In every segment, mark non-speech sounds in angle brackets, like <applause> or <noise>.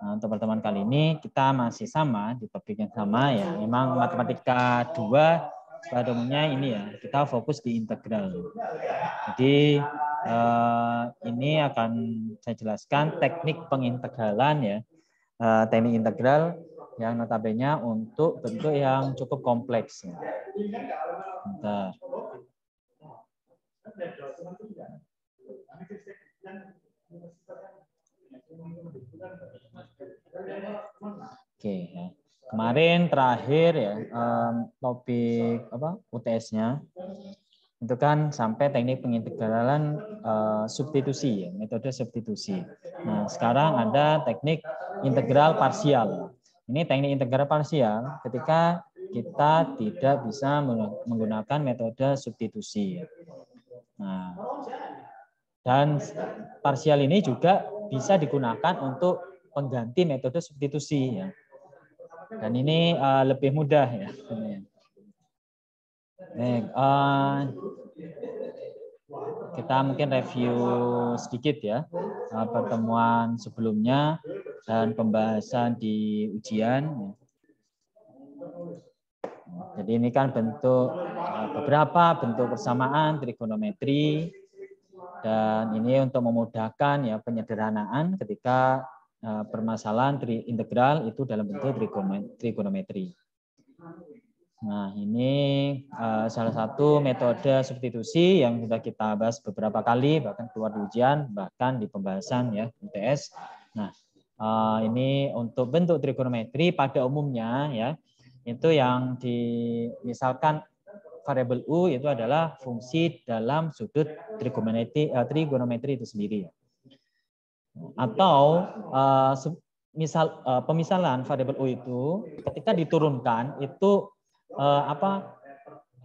Nah, untuk pertemuan kali ini kita masih sama di topik yang sama ya. Memang matematika 2 pada umumnya ini ya, kita fokus di integral. Jadi eh, ini akan saya jelaskan teknik pengintegralan ya. Eh, teknik integral yang notabene untuk bentuk yang cukup kompleks. Ya. Bentar. Oke ya. Kemarin terakhir ya um, topik apa UTS-nya itu kan sampai teknik pengintegralan uh, substitusi ya, metode substitusi. Nah, sekarang ada teknik integral parsial. Ini teknik integral parsial ketika kita tidak bisa menggunakan metode substitusi. Nah, dan parsial ini juga bisa digunakan untuk pengganti metode substitusi ya. Dan ini uh, lebih mudah ya. Baik, uh, kita mungkin review sedikit ya uh, pertemuan sebelumnya dan pembahasan di ujian. Ya. Jadi ini kan bentuk beberapa bentuk persamaan trigonometri dan ini untuk memudahkan ya penyederhanaan ketika Eh, permasalahan tri integral itu dalam bentuk trigonometri. Nah, ini uh, salah satu metode substitusi yang sudah kita bahas beberapa kali, bahkan keluar di ujian, bahkan di pembahasan ya UTS. Nah, uh, ini untuk bentuk trigonometri pada umumnya ya itu yang di misalkan variabel u itu adalah fungsi dalam sudut trigonometri uh, trigonometri itu sendiri. Ya atau uh, misal uh, pemisalan variabel u itu ketika diturunkan itu uh, apa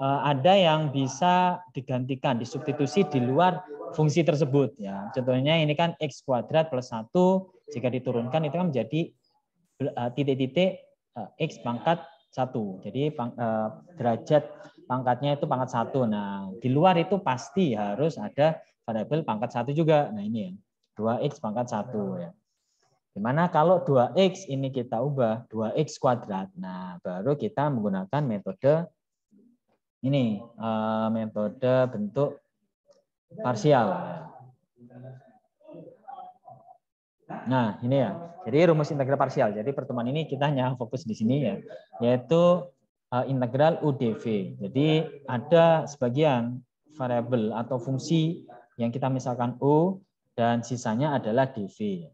uh, ada yang bisa digantikan disubstitusi di luar fungsi tersebut ya contohnya ini kan x kuadrat plus satu jika diturunkan itu kan menjadi titik-titik uh, x pangkat satu jadi pang, uh, derajat pangkatnya itu pangkat satu nah di luar itu pasti harus ada variabel pangkat satu juga nah ini ya 2x pangkat 1 ya. Gimana kalau 2x ini kita ubah 2x kuadrat. Nah, baru kita menggunakan metode ini, eh, metode bentuk parsial. Nah, ini ya. Jadi rumus integral parsial. Jadi pertemuan ini kita hanya fokus di sini ya, yaitu integral UDV. Jadi ada sebagian variabel atau fungsi yang kita misalkan U dan sisanya adalah DV.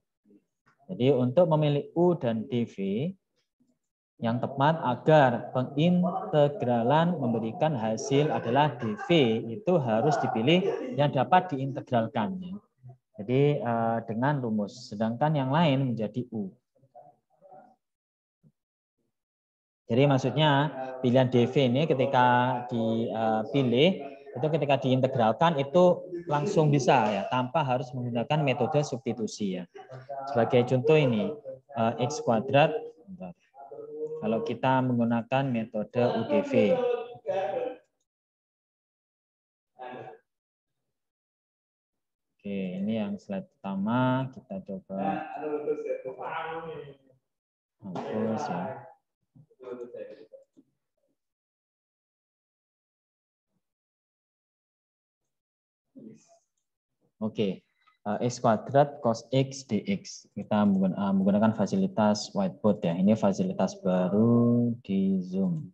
Jadi untuk memilih U dan DV yang tepat agar pengintegralan memberikan hasil adalah DV itu harus dipilih yang dapat diintegralkan. Jadi eh, dengan rumus, sedangkan yang lain menjadi U. Jadi maksudnya pilihan DV ini ketika dipilih itu ketika diintegralkan itu langsung bisa ya tanpa harus menggunakan metode substitusi ya. Sebagai contoh ini uh, x kuadrat kalau kita menggunakan metode UDV. Oke, ini yang slide pertama kita coba hapus ya. Oke, okay. x kuadrat cos x dx. Kita eh, menggunakan fasilitas whiteboard ya. Ini fasilitas baru di Zoom.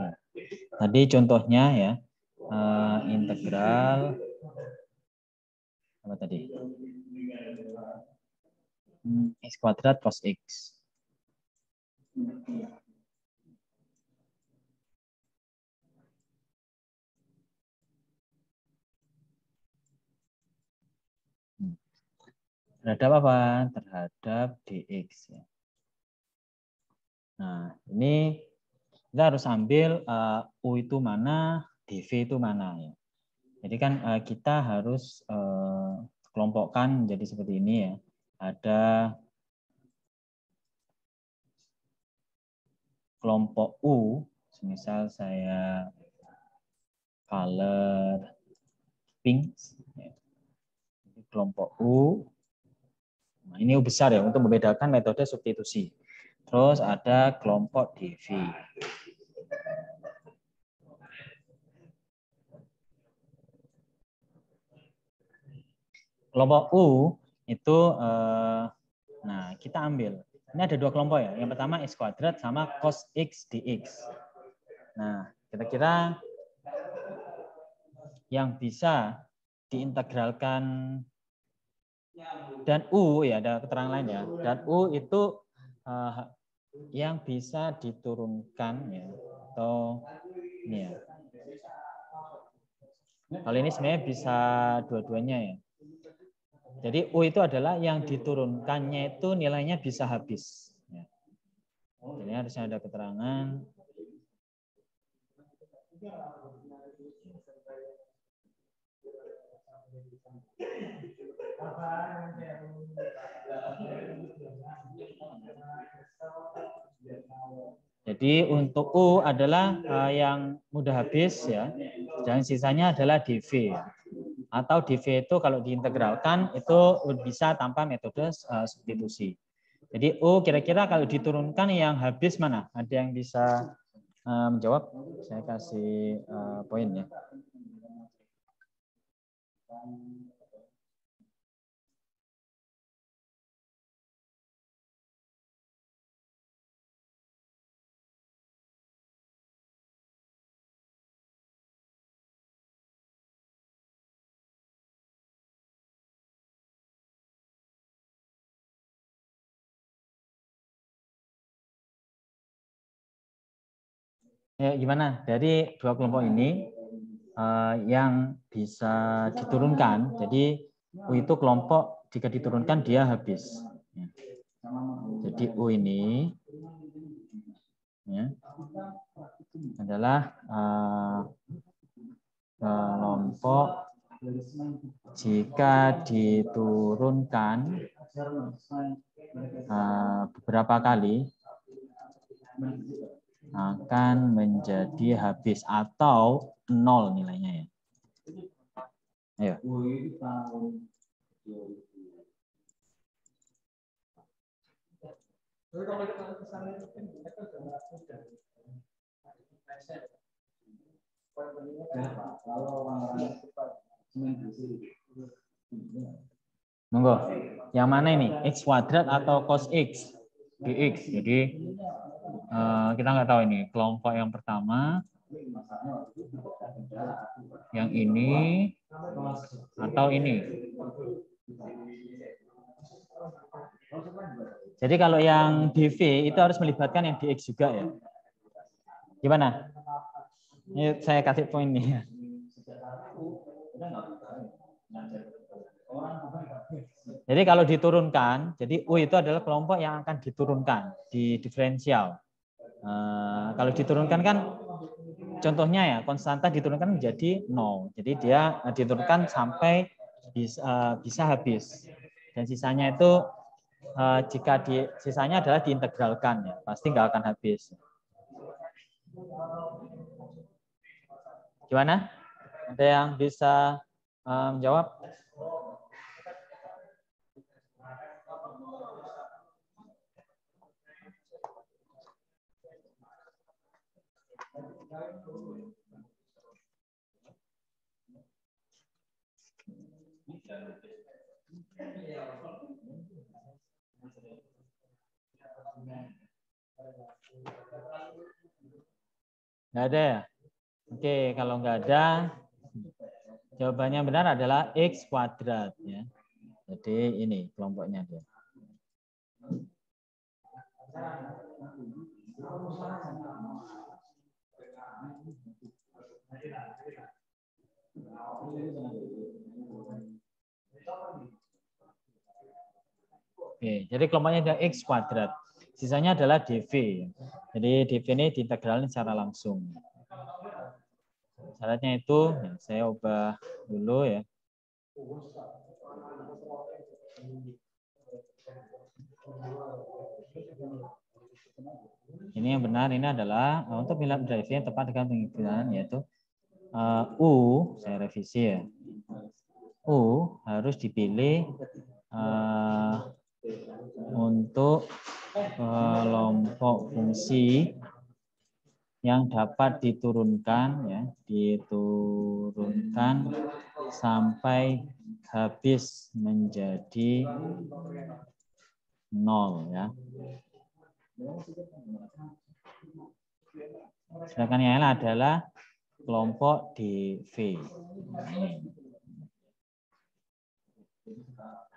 Nah, tadi contohnya ya, uh, integral apa tadi hmm, x kuadrat plus x hmm. terhadap apa? Terhadap dx. Ya. Nah, ini kita harus ambil uh, u itu mana, dv itu mana ya. Jadi kan uh, kita harus uh, kelompokkan menjadi seperti ini ya. Ada kelompok U, misal saya color pink, ya. kelompok U, nah ini U besar ya untuk membedakan metode substitusi. Terus ada kelompok DV. Kelompok U itu, eh, nah kita ambil ini ada dua kelompok ya. Yang pertama X kuadrat sama cos X dx. Nah, kira-kira yang bisa diintegralkan dan U ya ada keterangan lain ya. Dan U itu uh, yang bisa diturunkan ya atau ini ya. Kalau ini sebenarnya bisa dua-duanya ya. Jadi U itu adalah yang diturunkannya itu nilainya bisa habis. Ya. Jadi harusnya ada keterangan. Jadi untuk U adalah uh, yang mudah habis ya, dan sisanya adalah DV. Ya atau dv itu kalau diintegralkan itu bisa tanpa metode uh, substitusi. Jadi U kira-kira kalau diturunkan yang habis mana? Ada yang bisa uh, menjawab? Saya kasih uh, poin ya. Gimana? Dari dua kelompok ini uh, yang bisa diturunkan, jadi U itu kelompok jika diturunkan dia habis. Ya. Jadi U ini ya, adalah uh, kelompok jika diturunkan uh, beberapa kali akan menjadi habis atau nol nilainya ya. Ayo. Monggo. Yang mana ini? X kuadrat atau cos X? Dx. Jadi uh, kita nggak tahu ini. Kelompok yang pertama yang ini atau ini. Jadi kalau yang dv itu harus melibatkan yang dx juga ya? Gimana? Ini saya kasih poin nih. Ya jadi kalau diturunkan, jadi U itu adalah kelompok yang akan diturunkan di diferensial. Uh, kalau diturunkan kan contohnya ya konstanta diturunkan menjadi 0. Jadi dia eh, diturunkan sampai bisa, uh, bisa habis. Dan sisanya itu uh, jika di sisanya adalah diintegralkan ya, pasti nggak akan habis. Gimana? Ada yang bisa menjawab? Nggak ada ya? Oke, kalau nggak ada, jawabannya benar adalah X kuadrat. ya. Jadi ini kelompoknya dia. Oke, jadi kelompoknya ada X kuadrat. Sisanya adalah DV. Jadi DV ini diintegralin secara langsung. Syaratnya itu, ya, saya ubah dulu ya. Ini yang benar ini adalah eh, untuk milah drive yang tepat dengan penginginan yaitu uh, U, saya revisi ya. U harus dipilih uh, untuk kelompok fungsi yang dapat diturunkan ya, diturunkan sampai habis menjadi nol ya. Sedangkan yang lain adalah kelompok DV. Ini.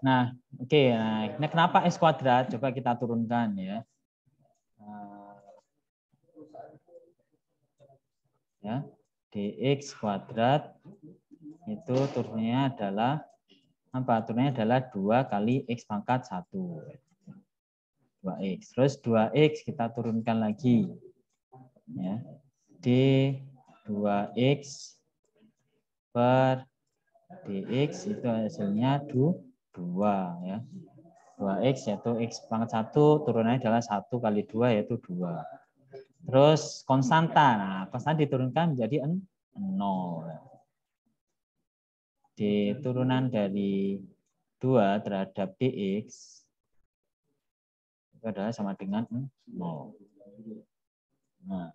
Nah, oke. Okay. Nah, ini kenapa S kuadrat? Coba kita turunkan ya. Ya, dx kuadrat itu turunnya adalah apa? Turunnya adalah 2 kali x pangkat 1. 2x. Terus 2x kita turunkan lagi. Ya. D 2x per dx itu hasilnya 2 ya. 2x yaitu x pangkat 1 turunannya adalah 1 kali 2 yaitu 2. Terus konstanta. Nah, konstanta diturunkan menjadi 0. Di turunan dari 2 terhadap dx itu adalah sama dengan 0. Nah,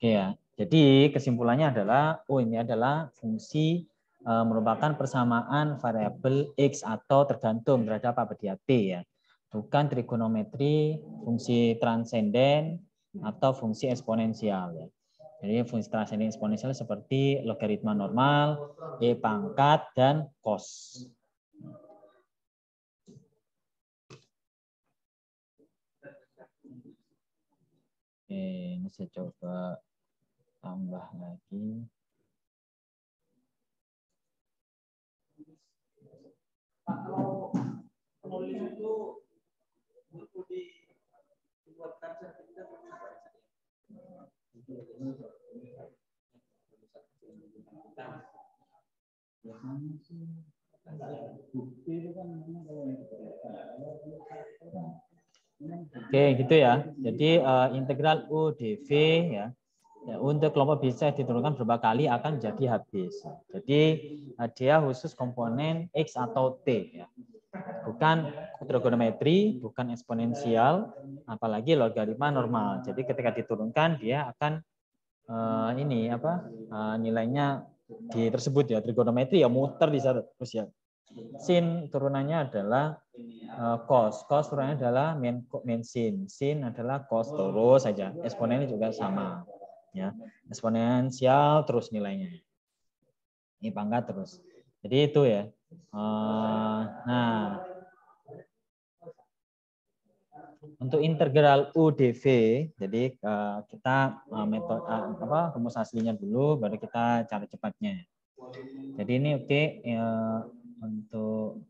ya. Jadi kesimpulannya adalah oh ini adalah fungsi e, merupakan persamaan variabel x atau tergantung terhadap apa t ya. Bukan trigonometri, fungsi transenden atau fungsi eksponensial ya. Jadi fungsi transenden eksponensial seperti logaritma normal, e pangkat dan cos. Oke, ini saya coba tambah lagi. Kalau penulis itu butuh dibuatkan sertifikat Oke, gitu ya. Jadi uh, integral U dV ya Ya, untuk kelompok bisa diturunkan berapa kali akan jadi habis. Jadi eh, dia khusus komponen X atau T. Ya. Bukan trigonometri, bukan eksponensial, apalagi logaritma normal. Jadi ketika diturunkan dia akan uh, ini apa uh, nilainya di tersebut ya trigonometri ya muter di sana terus ya. Sin turunannya adalah uh, cos. Cos turunannya adalah min, min sin. Sin adalah cos terus saja. Eksponennya juga sama ya. Eksponensial terus nilainya. Ini pangkat terus. Jadi itu ya. Uh, nah. Untuk integral UDV jadi uh, kita uh, metode uh, apa rumus aslinya dulu baru kita cara cepatnya. Jadi ini oke okay, uh, untuk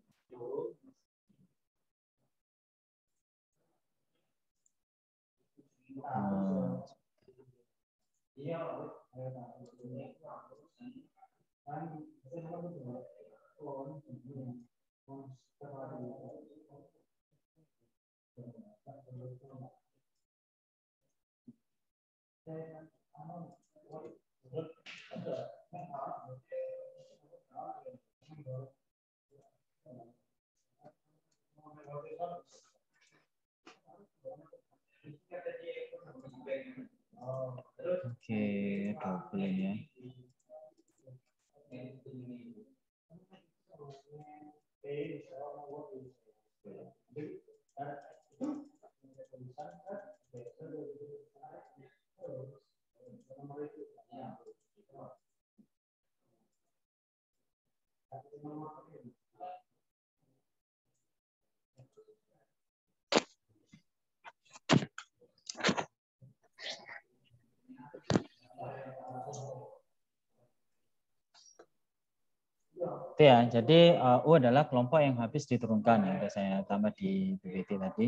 uh, Oh. Oke, double ya. Thank you. Ya. Jadi uh, U adalah kelompok yang habis diturunkan ya. Udah saya tambah di PPT tadi.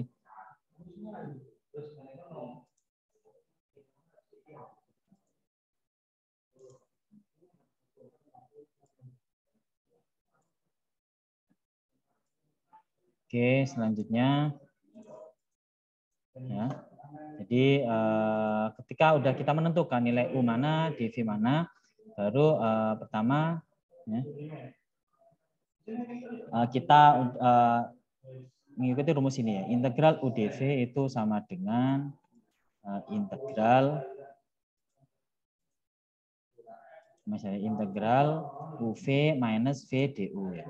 Oke, selanjutnya ya. Jadi uh, ketika udah kita menentukan nilai U mana, DV mana, baru uh, pertama ya, uh, kita uh, mengikuti rumus ini ya. Integral UDV itu sama dengan uh, integral misalnya integral UV minus VDU ya.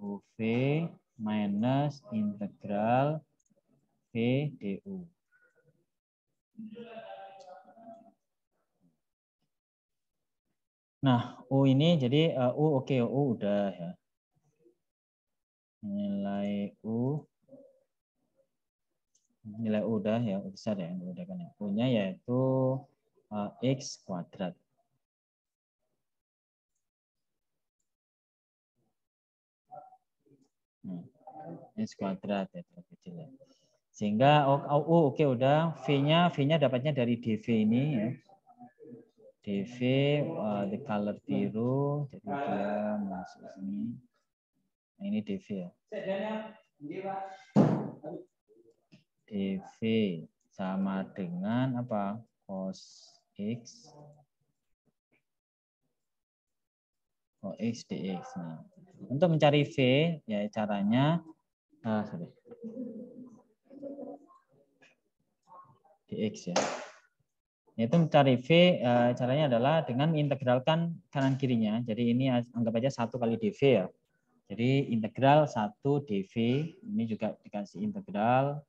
UV minus integral V du. Nah, U ini jadi uh, U oke okay, U udah ya. Nilai U nilai U udah ya besar ya udah kan ya. U-nya yaitu uh, X kuadrat. Hmm. S kuadrat ya kecil ya. Sehingga oh, oh, oh oke okay, udah V-nya V-nya dapatnya dari DV ini ya. DV uh, the color biru jadi dia masuk sini. Nah, ini DV ya. DV sama dengan apa? cos X Oh, X dx. Nah, untuk mencari V, ya caranya, ah, sorry. dx ya. Yaitu mencari V, eh, caranya adalah dengan mengintegralkan kanan kirinya. Jadi ini anggap aja satu kali dv ya. Jadi integral satu dv, ini juga dikasih integral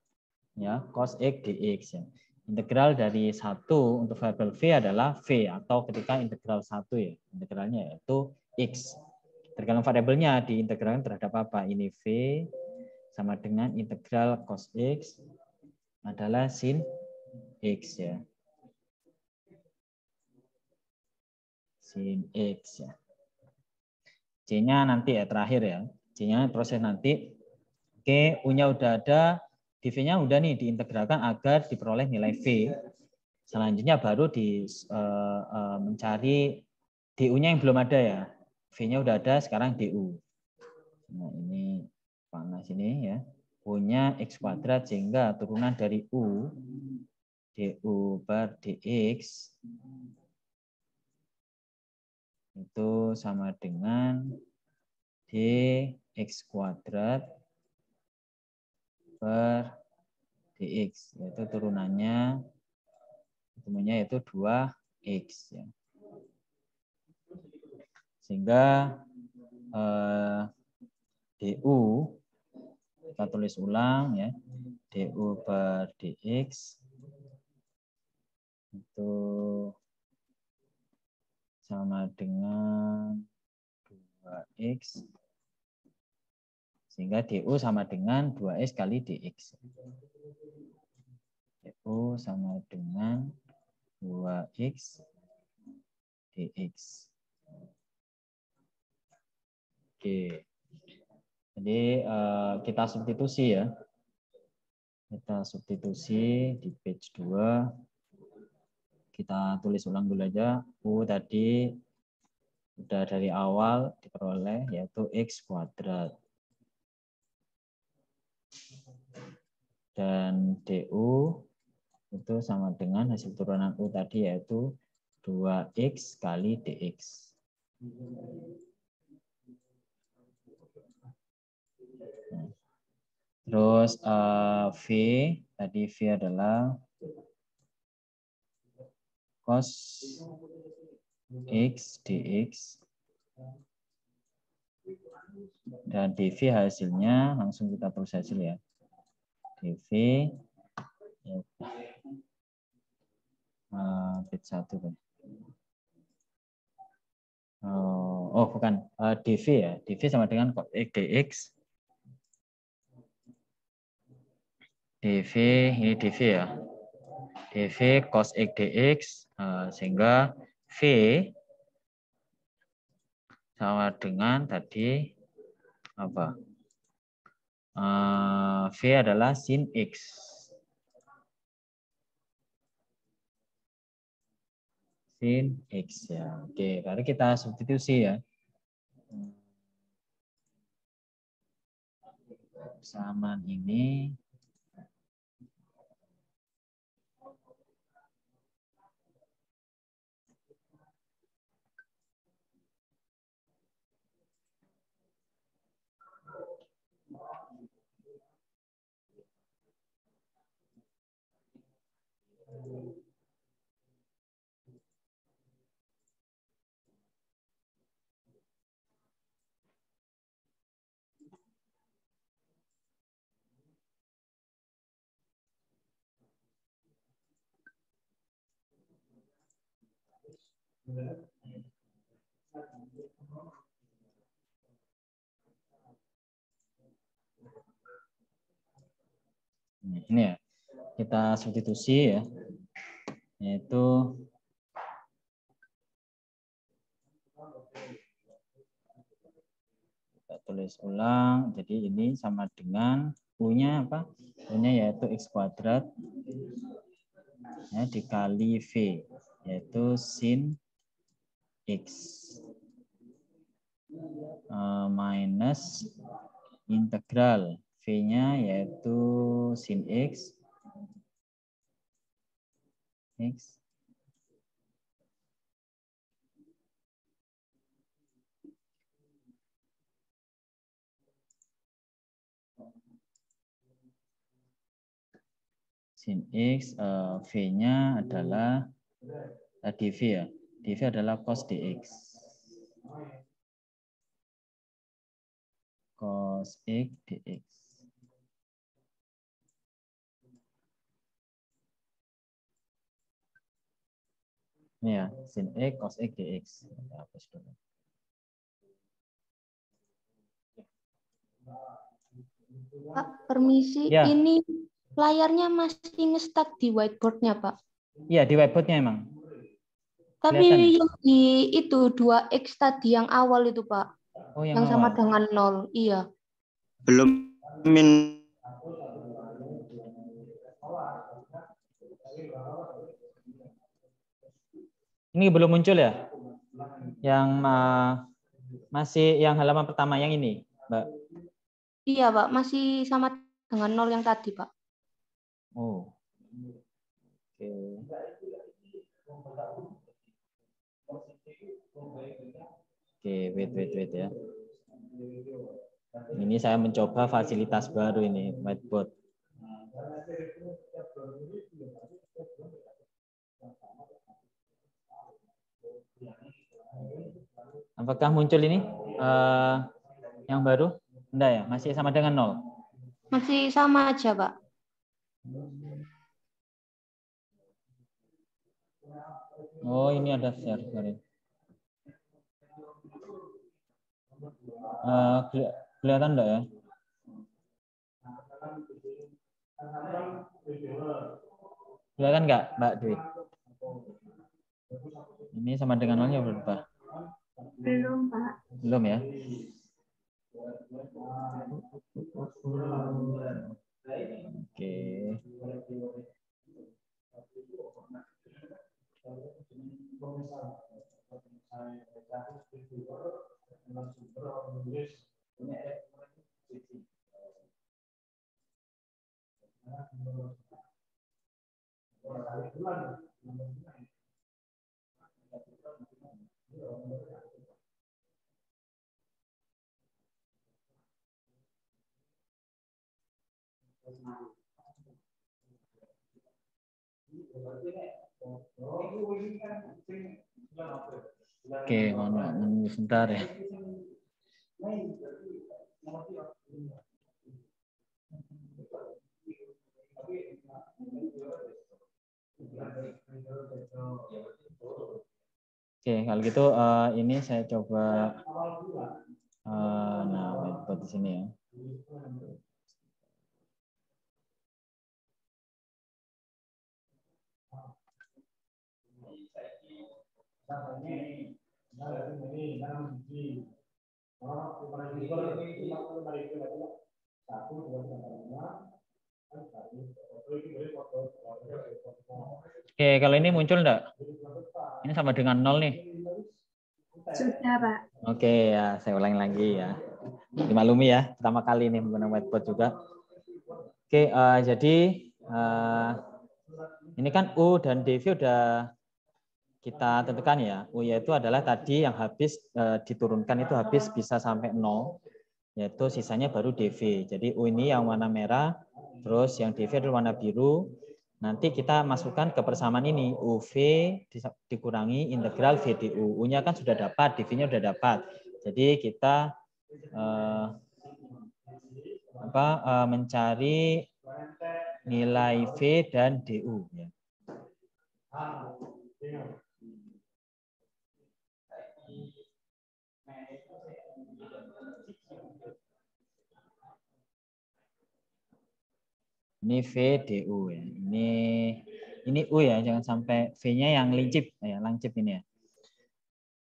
ya cos x dx ya. Integral dari satu untuk variabel v adalah v atau ketika integral satu ya. Integralnya yaitu X. Tergantung variabelnya diintegralkan terhadap apa? Ini V sama dengan integral cos X adalah sin X ya. Sin X ya. C-nya nanti ya terakhir ya. C-nya proses nanti. Oke, U-nya udah ada, dv-nya udah nih diintegralkan agar diperoleh nilai V. Selanjutnya baru di uh, uh, mencari DU-nya yang belum ada ya. V-nya udah ada, sekarang DU. Nah, ini panas ini ya. U-nya X kuadrat sehingga turunan dari U DU per DX itu sama dengan DX kuadrat per DX yaitu turunannya ketemunya yaitu 2X ya. Sehingga eh, DU kita tulis ulang ya. DU per DX itu sama dengan 2X sehingga DU sama dengan 2S kali DX. DU sama dengan 2X DX. Oke. Jadi uh, kita substitusi ya. Kita substitusi di page 2. Kita tulis ulang dulu aja. U tadi udah dari awal diperoleh yaitu X kuadrat. Dan DU itu sama dengan hasil turunan U tadi yaitu 2X kali DX. Terus uh, V, tadi V adalah cos X dx. Dan dV hasilnya, langsung kita tulis hasil ya. dV, ya. Uh, bit 1 kan. Oh, oh bukan uh, dv ya dv sama dengan cos x dx dv ini dv ya dv cos x dx uh, sehingga v sama dengan tadi apa uh, v adalah sin x sin X ya. Oke, lalu kita substitusi ya. Persamaan ini Ini ya, kita substitusi ya, yaitu kita tulis ulang. Jadi ini sama dengan U-nya apa? U-nya yaitu X kuadrat ya, dikali V, yaitu sin X uh, minus integral V-nya yaitu sin X. X. Sin X uh, V-nya adalah tadi V ya dv adalah cos dx. Cos x dx. Ini ya, sin x cos x dx. Hapus dulu. Pak, permisi. Ya. Ini layarnya masih ngestak di whiteboardnya, Pak. Iya, di whiteboardnya emang. Tapi Kelihatan. yang di itu 2X tadi yang awal itu, Pak. Oh, yang, yang sama dengan 0. Iya. Belum min Ini belum muncul ya? Yang uh, masih yang halaman pertama yang ini, Mbak? Iya, Pak. Masih sama dengan 0 yang tadi, Pak. Oh. Oke. Oke, wait, wait, wait ya. Ini saya mencoba fasilitas baru ini, whiteboard. Apakah muncul ini uh, yang baru? Enggak ya, masih sama dengan nol. Masih sama aja, Pak. Oh, ini ada share, sorry. Uh, kelihatan enggak ya? Kelihatan enggak, Mbak Dwi? Ini sama dengan nolnya berubah? Belum, Pak. Belum ya? Oke. Ini boleh kan, ini sudah nampak. Oke, mohon sebentar ya. Oke, kalau gitu uh, ini saya coba uh, nah whiteboard di sini ya. Oke, kalau ini muncul enggak? Ini sama dengan nol nih. Sudah, Pak. Oke, ya saya ulangi lagi ya. Dimaklumi ya, pertama kali ini menggunakan whiteboard juga. Oke, uh, jadi uh, ini kan U dan DV udah kita tentukan ya. U yaitu adalah tadi yang habis uh, diturunkan itu habis bisa sampai nol, yaitu sisanya baru DV. Jadi U ini yang warna merah, terus yang DV adalah warna biru, Nanti kita masukkan ke persamaan ini UV dikurangi integral VDU. U-nya kan sudah dapat, DV-nya sudah dapat. Jadi kita eh, apa eh, mencari nilai V dan DU ya. Ini V DU ya. Ini ini U ya, jangan sampai V-nya yang lincip ya, lancip ini ya.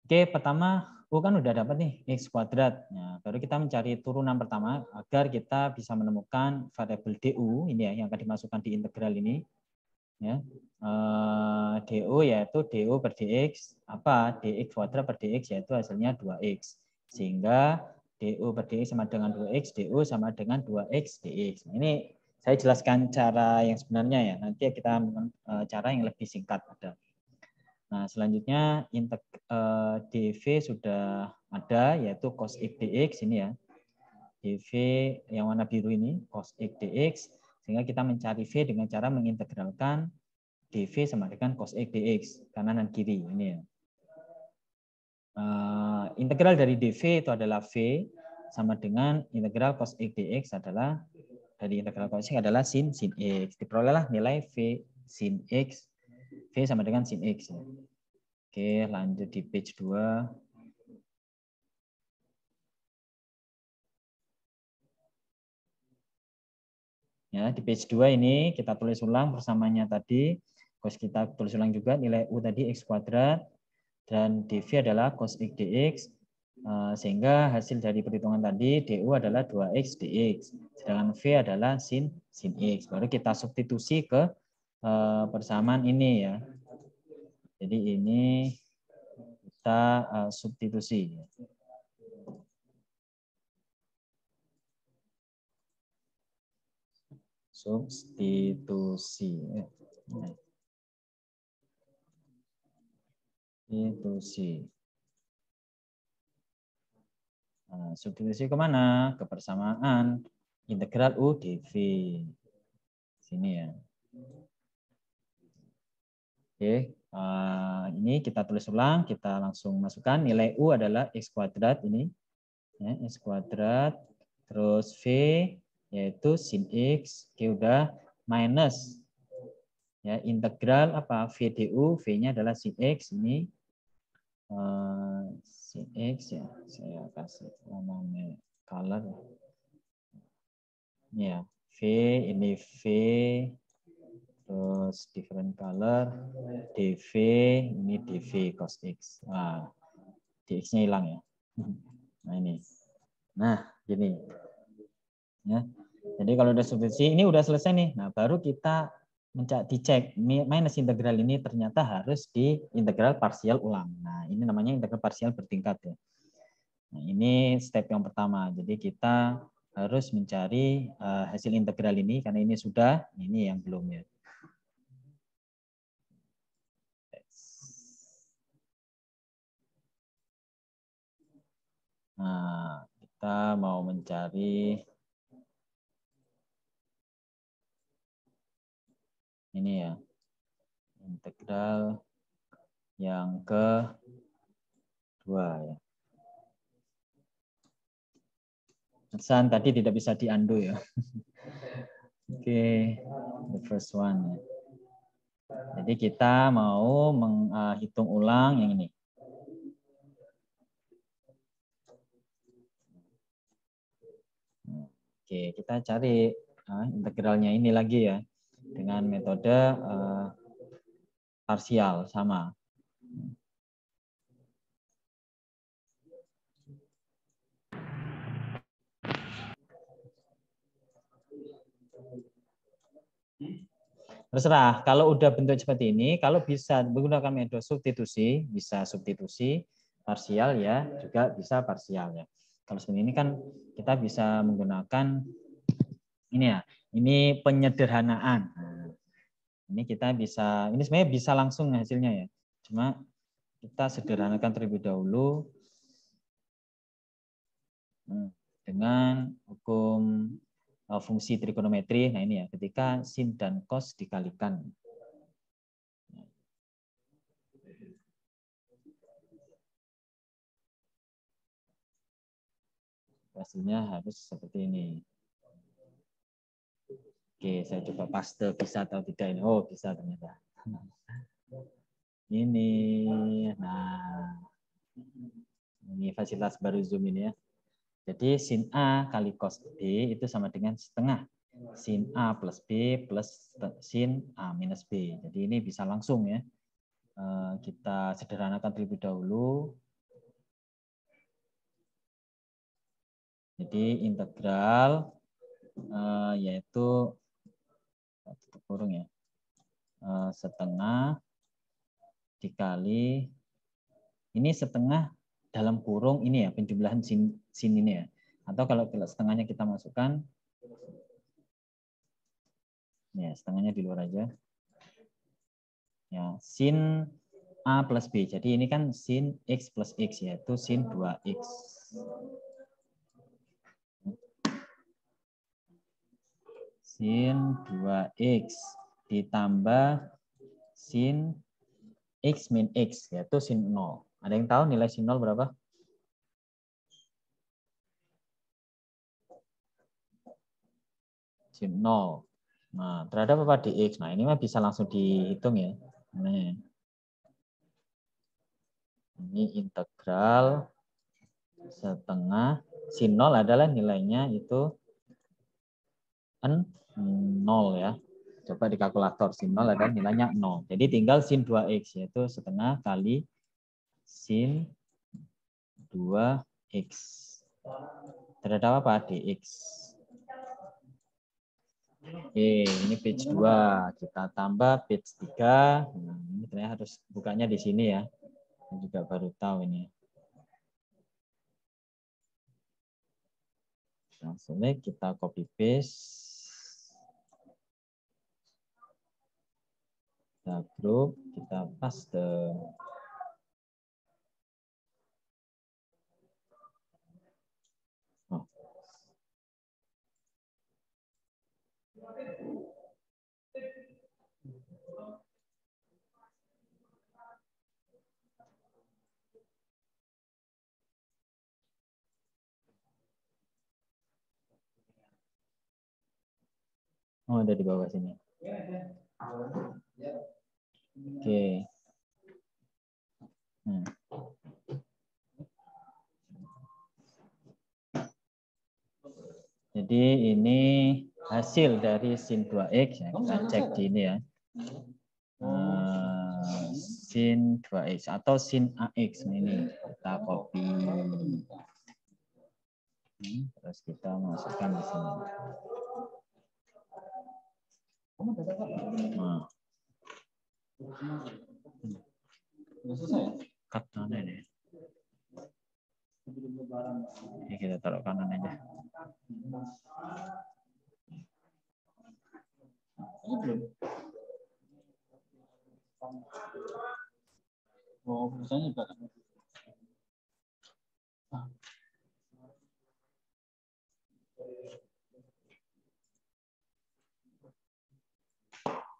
Oke, pertama U kan udah dapat nih X kuadrat. Nah, baru kita mencari turunan pertama agar kita bisa menemukan variabel DU ini ya yang akan dimasukkan di integral ini. Ya. Uh, eh, DU yaitu DU per DX apa DX kuadrat per DX yaitu hasilnya 2X. Sehingga DU per DX sama dengan 2X, DU sama dengan 2X dx. Nah, ini saya jelaskan cara yang sebenarnya ya. Nanti kita uh, cara yang lebih singkat ada. Nah, selanjutnya integ, eh, dv sudah ada yaitu cos x dx ini ya. dv yang warna biru ini cos x dx sehingga kita mencari v dengan cara mengintegralkan dv sama dengan cos x dx kanan dan kiri ini ya. Uh, integral dari dv itu adalah v sama dengan integral cos x dx adalah dari integral cosec adalah sin sin x. Diperolehlah nilai V sin x. V sama dengan sin x. Oke, lanjut di page 2. Ya, di page 2 ini kita tulis ulang persamaannya tadi. Cos kita tulis ulang juga nilai U tadi X kuadrat. Dan dV adalah cos X dx sehingga hasil dari perhitungan tadi DU adalah 2X dX. Sedangkan V adalah sin, sin X. Baru kita substitusi ke eh, persamaan ini ya. Jadi ini kita eh, substitusi. Substitusi. Substitusi. Nah, substitusi ke mana? Ke persamaan integral U dV. Sini ya. Oke, uh, ini kita tulis ulang, kita langsung masukkan nilai U adalah X kuadrat ini. Ya, X kuadrat, terus V yaitu sin X, Oke, udah minus ya integral apa VDU, V-nya adalah sin X ini uh, sin X ya saya kasih namanya color ya. V ini V terus different color dv ini dv cos x. Nah dx-nya hilang ya. <laughs> Nah ini. Nah gini. Ya jadi kalau udah substitusi ini udah selesai nih. Nah baru kita dicek minus integral ini ternyata harus di integral parsial ulang. Nah, ini namanya integral parsial bertingkat ya. Nah, ini step yang pertama. Jadi kita harus mencari uh, hasil integral ini karena ini sudah, ini yang belum ya. Nah, kita mau mencari ini ya integral yang ke dua ya. Pesan tadi tidak bisa diandu ya. <laughs> Oke, okay, the first one. Ya. Jadi kita mau menghitung ulang yang ini. Oke, okay, kita cari ah, integralnya ini lagi ya dengan metode parsial sama. Terserah, kalau udah bentuk seperti ini, kalau bisa menggunakan metode substitusi, bisa substitusi parsial ya, juga bisa parsial ya. Kalau seperti ini kan kita bisa menggunakan ini ya, ini penyederhanaan. Ini kita bisa, ini sebenarnya bisa langsung hasilnya ya. Cuma kita sederhanakan terlebih dahulu hmm, dengan hukum Eh, fungsi trigonometri. Nah ini ya, ketika sin dan cos dikalikan. Hasilnya harus seperti ini. Oke, saya coba paste bisa atau tidak ini. Oh, bisa ternyata. <laughs> Ini, nah, ini fasilitas baru Zoom ini ya. Jadi sin A kali cos B itu sama dengan setengah sin A plus B plus sin A minus B. Jadi ini bisa langsung ya. Eh, kita sederhanakan terlebih dahulu. Jadi integral eh, yaitu tutup kurung ya eh, setengah dikali ini setengah dalam kurung ini ya penjumlahan sin, sin ini ya. Atau kalau setengahnya kita masukkan ya setengahnya di luar aja. Ya, sin A plus B. Jadi ini kan sin X plus X yaitu sin 2X. Sin 2X ditambah sin X min X yaitu sin 0. Ada yang tahu nilai sin 0 berapa? Sin 0. Nah, terhadap apa dx? Nah, ini mah bisa langsung dihitung ya. Ini, ini integral setengah sin 0 adalah nilainya itu 0 ya. Coba di kalkulator sin 0 adalah nilainya 0. Jadi tinggal sin 2x yaitu setengah kali sin 2x. Terhadap apa? dx. Oke, ini page 2. Kita tambah page 3. Nah, ini ternyata harus bukanya di sini ya. Saya juga baru tahu ini. Langsung kita copy paste. Kita grup, kita paste. Oh, ada di bawah sini. Oke. Hmm. Jadi ini hasil dari sin 2x ya, kita cek di ini ya. Uh, sin 2x atau sin ax ini kita copy. Hmm, terus kita masukkan di sini. Nah. カットん。だよね。平気だったらわからないね。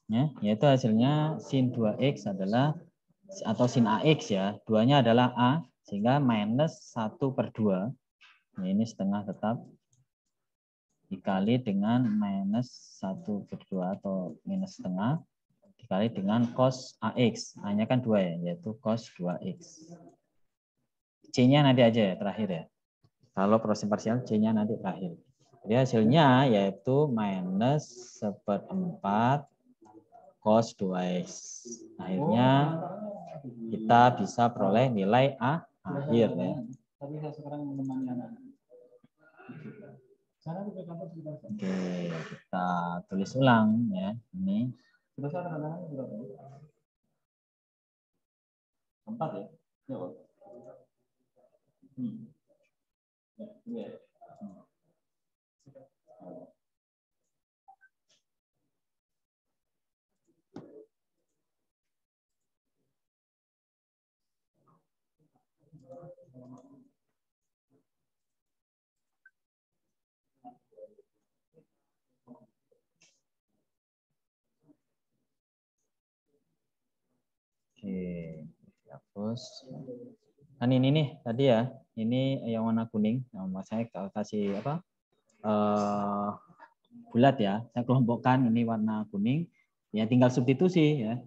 Ya, yaitu hasilnya sin 2x adalah atau sin AX ya. Duanya adalah A sehingga minus 1 per 2. Nah, ini setengah tetap dikali dengan minus 1 per 2 atau minus setengah dikali dengan cos AX. Hanya kan 2 ya, yaitu cos 2X. C-nya nanti aja ya, terakhir ya. Kalau proses parsial, C-nya nanti terakhir. Jadi hasilnya yaitu minus seperempat cos 2x. Akhirnya kita bisa peroleh nilai A akhir ya. Oke, kita tulis ulang ya. Ini. Empat ya? Hmm. Ya, ya. Oke, hapus. Kan ini nih tadi ya, ini yang warna kuning. Nah, saya kasih apa? Uh, bulat ya. Saya kelompokkan ini warna kuning. Ya tinggal substitusi ya.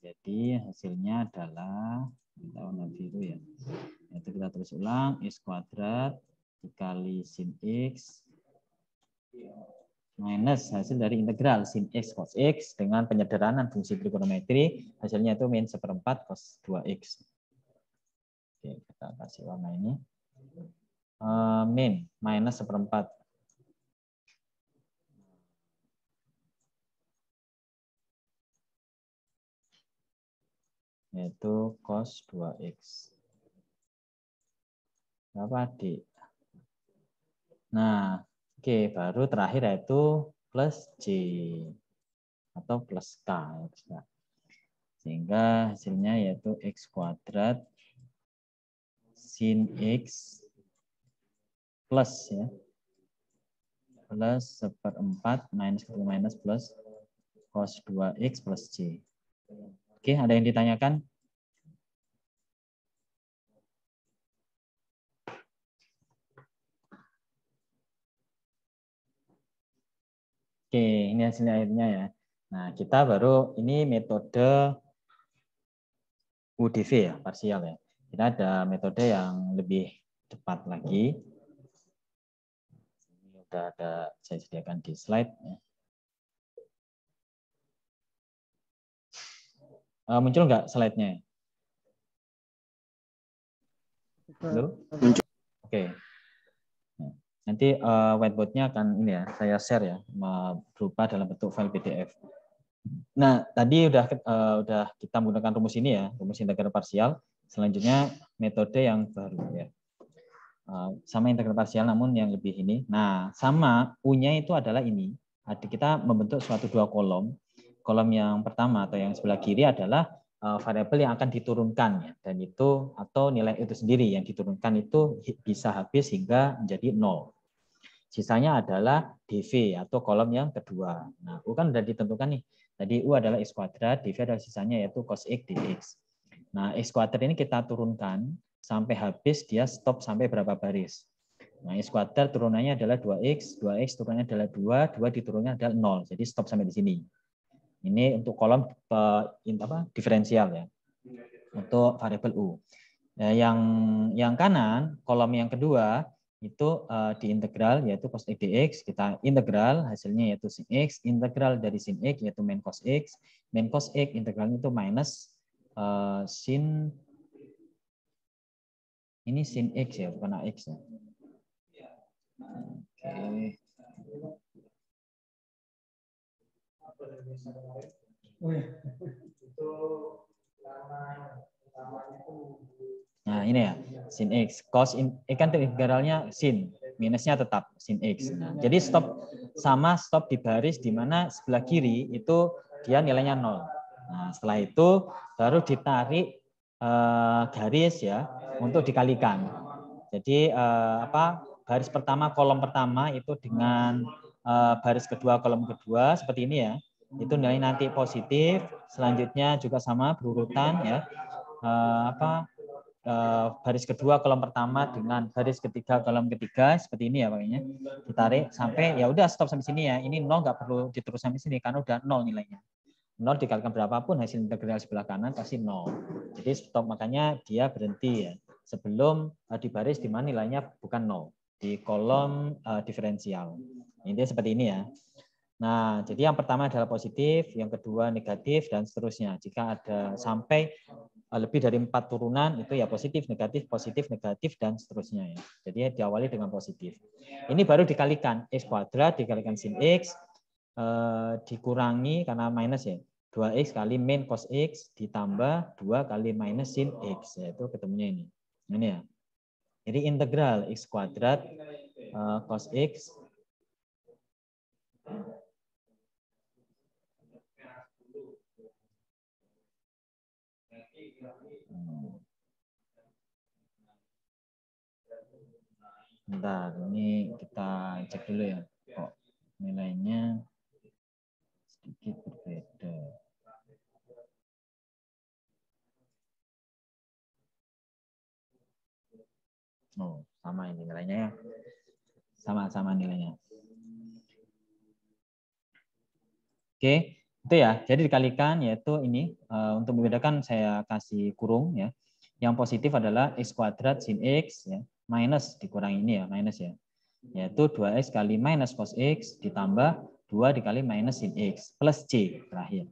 Jadi hasilnya adalah kita warna biru ya. Itu kita tulis ulang x kuadrat dikali sin x minus hasil dari integral sin x cos x dengan penyederhanaan fungsi trigonometri hasilnya itu min seperempat cos 2x. Oke, kita kasih warna ini. Uh, min minus seperempat. Yaitu cos 2x. Berapa, D? Nah, Oke, baru terakhir yaitu plus J atau plus K. Ya, Sehingga hasilnya yaitu X kuadrat sin X plus ya plus seperempat minus ketemu minus plus cos 2x plus J. Oke, ada yang ditanyakan? Oke, ini hasilnya akhirnya ya. Nah, kita baru ini metode UDV ya, parsial ya. Kita ada metode yang lebih cepat lagi. Ini sudah ada saya sediakan di slide. Ya. Uh, muncul nggak slide-nya? Halo? Muncul. Oke. Okay. Nanti uh, whiteboardnya akan ini ya, saya share ya, berupa dalam bentuk file PDF. Nah, tadi udah uh, udah kita menggunakan rumus ini ya, rumus integral parsial. Selanjutnya metode yang baru ya. Uh, sama integral parsial namun yang lebih ini. Nah, sama U-nya itu adalah ini. Kita membentuk suatu dua kolom. Kolom yang pertama atau yang sebelah kiri adalah uh, variabel yang akan diturunkan ya. dan itu atau nilai itu sendiri yang diturunkan itu bisa habis hingga menjadi nol. Sisanya adalah DV atau kolom yang kedua. Nah, U kan sudah ditentukan nih. Tadi U adalah X kuadrat, DV adalah sisanya yaitu cos X dx. Nah, X kuadrat ini kita turunkan sampai habis dia stop sampai berapa baris. Nah, X kuadrat turunannya adalah 2X, 2X turunannya adalah 2, 2 diturunnya adalah 0. Jadi stop sampai di sini. Ini untuk kolom uh, apa, diferensial ya. Untuk variabel U. Nah, yang yang kanan, kolom yang kedua, itu uh, integral yaitu cos x dx kita integral hasilnya yaitu sin x integral dari sin x yaitu min cos x min cos x integralnya itu minus uh, sin ini sin x ya bukan ax ya? Oke <laughs> Nah, ini ya, sin X. Cos in, kan integralnya sin, minusnya tetap sin X. Nah, jadi stop sama stop di baris di mana sebelah kiri itu dia nilainya nol. Nah, setelah itu baru ditarik eh, garis ya untuk dikalikan. Jadi eh, apa baris pertama kolom pertama itu dengan eh, baris kedua kolom kedua seperti ini ya. Itu nilai nanti positif, selanjutnya juga sama berurutan ya. Eh, apa Eh, baris kedua kolom pertama dengan baris ketiga kolom ketiga seperti ini ya pakainya ditarik sampai ya udah stop sampai sini ya ini nol nggak perlu diterus sampai sini karena udah nol nilainya nol dikalikan berapapun hasil integral sebelah kanan pasti nol jadi stop makanya dia berhenti ya sebelum uh, di baris di mana nilainya bukan nol di kolom uh, diferensial. Ini seperti ini ya. Nah, jadi yang pertama adalah positif, yang kedua negatif, dan seterusnya. Jika ada sampai eh, lebih dari empat turunan, itu ya positif, negatif, positif, negatif, dan seterusnya. ya. Jadi diawali dengan positif. Ini baru dikalikan, x kuadrat dikalikan sin x, eh, dikurangi karena minus ya. 2x kali min cos x ditambah 2 kali minus sin x. Yaitu ketemunya ini. Ini ya. Jadi integral x kuadrat eh, cos x Bentar, ini kita cek dulu ya. Kok nilainya sedikit berbeda. Oh, sama ini nilainya ya. Sama-sama nilainya. Oke, itu ya. Jadi dikalikan yaitu ini eh, untuk membedakan saya kasih kurung ya. Yang positif adalah x kuadrat sin x ya minus dikurangi ini ya, minus ya. Yaitu 2x kali minus cos x ditambah 2 dikali minus sin x plus c terakhir.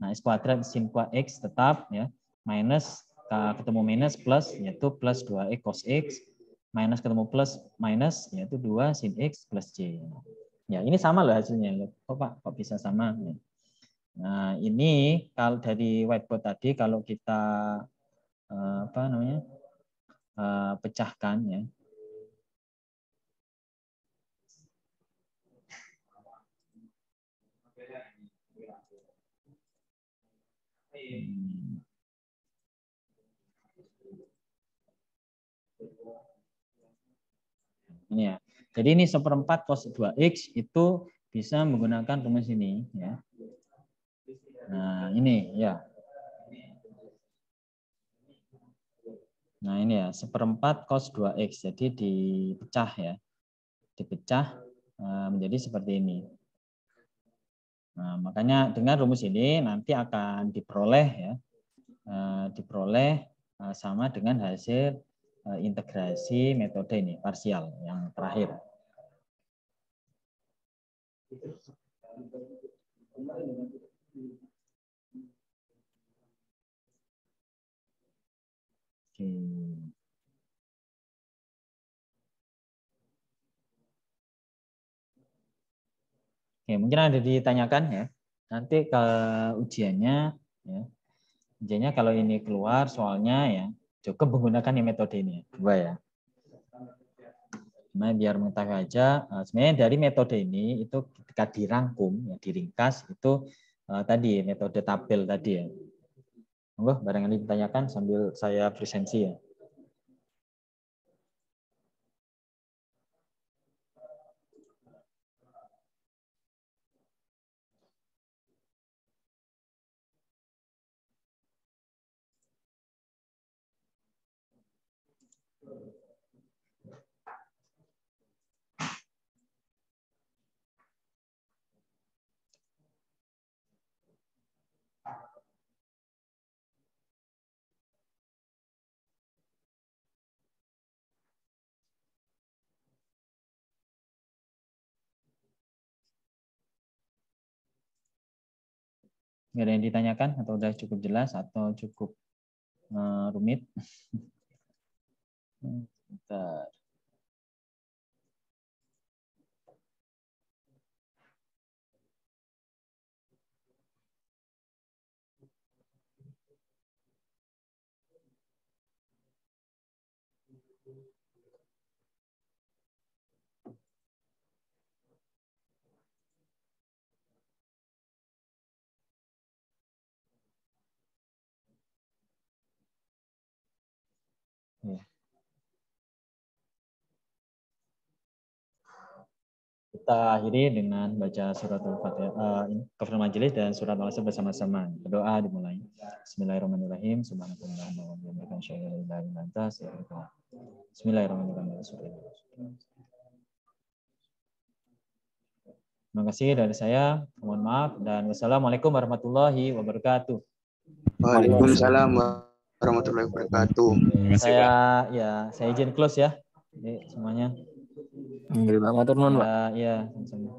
Nah, x kuadrat sin kuat x tetap ya, minus ketemu minus plus yaitu plus 2x cos x minus ketemu plus minus yaitu 2 sin x plus c. Ya, ini sama loh hasilnya. Kok Pak, kok bisa sama? Nah, ini kalau dari whiteboard tadi kalau kita eh, apa namanya? Uh, pecahkan ya. Hmm. Ini ya. Jadi ini seperempat cos 2x itu bisa menggunakan rumus ini ya. Nah, ini ya. Nah ini ya, seperempat cos 2x. Jadi dipecah ya. Dipecah eh, menjadi seperti ini. Nah, makanya dengan rumus ini nanti akan diperoleh ya. Eh, diperoleh eh, sama dengan hasil integrasi metode ini, parsial yang terakhir. Oke. Oke, mungkin ada ditanyakan ya. Nanti ke ujiannya ya. Ujiannya kalau ini keluar soalnya ya cukup menggunakan metode ini dua ya. Nah, biar mengetahui aja, eh, sebenarnya dari metode ini itu ketika dirangkum, ya, diringkas itu uh, tadi metode tabel tadi ya. Monggo barangkali ditanyakan sambil saya presensi ya. Nggak ada yang ditanyakan atau udah cukup jelas atau cukup uh, rumit? <laughs> Bentar. Kita akhiri dengan baca surat Al-Fatihah, uh, kafir majelis dan surat Al-Asr bersama-sama. Berdoa dimulai. Bismillahirrahmanirrahim. Subhanallahumma wa bihamdika Bismillahirrahmanirrahim. Terima kasih dari saya. Mohon maaf dan wassalamualaikum warahmatullahi wabarakatuh. Waalaikumsalam warahmatullahi wabarakatuh. Saya ya saya izin close ya. Jadi, semuanya. Nuwun, Pak. Ya, iya, sama-sama.